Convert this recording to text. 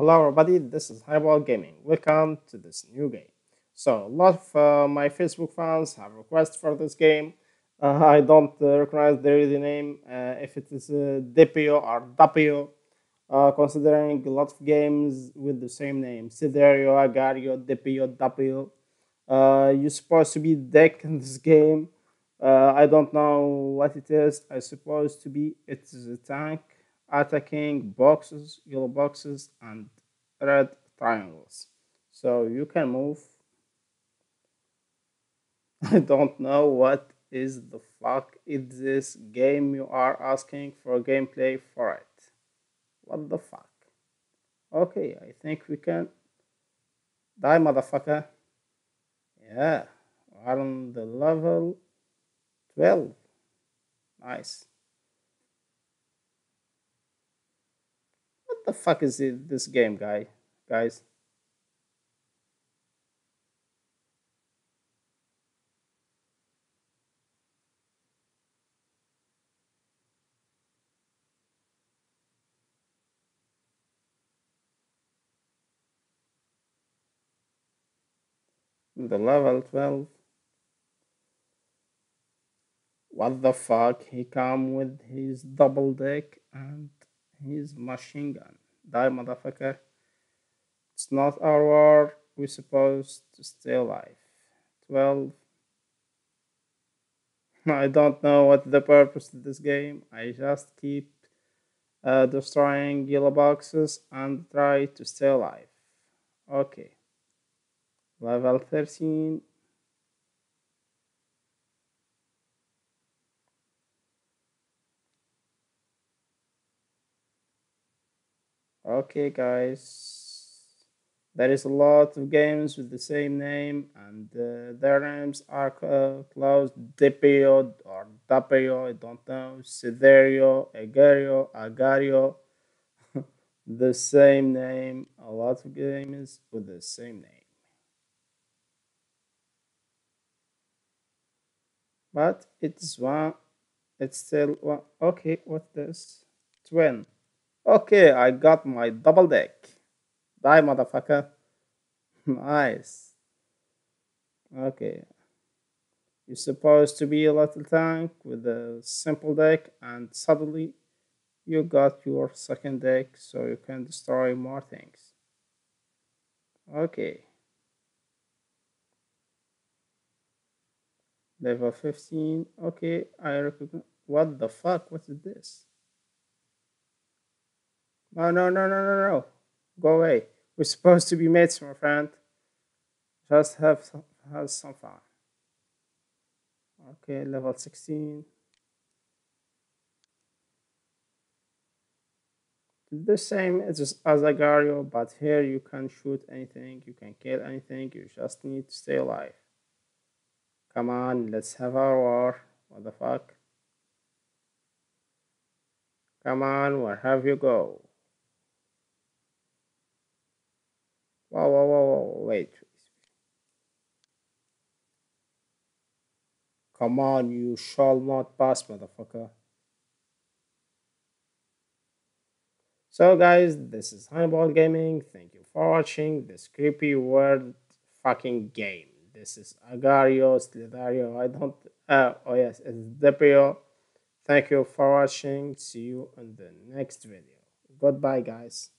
Hello everybody, this is Hannibal Gaming. Welcome to this new game. So, a lot of uh, my Facebook fans have requests for this game. Uh, I don't uh, recognize the name, uh, if it is uh, or Dapio, uh, considering a lot of games with the same name. Siderio, Agario, Depio, Dapio. Uh, you're supposed to be deck in this game. I don't know what it is. I suppose to be it is a tank attacking boxes, yellow boxes, and red triangles. So you can move. I don't know what is the fuck is this game you are asking for gameplay for it. What the fuck? Okay, I think we can die, motherfucker. Yeah, we're on the level 12. Nice. What the fuck is this game, guy? Guys. The level 12. What the fuck? He come with his double deck and his machine gun. Die, motherfucker. It's not our war. We're supposed to stay alive. 12. I don't know what the purpose of this game. I just keep uh, destroying yellow boxes and try to stay alive. Okay. Level 13. Okay, guys. There is a lot of games with the same name, and uh, their names are closed Depio or Dapio, I don't know, Siderio, Egerio, Agario. the same name, a lot of games with the same name. But it's one, it's still one. Okay, what's this? Twin. Okay, I got my double deck. Die, motherfucker. nice. Okay. You're supposed to be a little tank with a simple deck, and suddenly you got your second deck so you can destroy more things. Okay. Level 15. Okay, I recognize. What the fuck? What is this? No, no, no, no, no, no. Go away. We're supposed to be mates, my friend. Just have some, have some fun. Okay, level 16. The same as as Agario, but here you can shoot anything, you can kill anything, you just need to stay alive. Come on, let's have our war. What the fuck? Come on, where have you go? Whoa, whoa, whoa, whoa, wait. Come on, you shall not pass, motherfucker. So guys, this is Hannibal Gaming. Thank you for watching this creepy weird fucking game. This is Agario, Slidario, I don't, uh, oh yes, it's Depio. Thank you for watching. See you in the next video. Goodbye guys.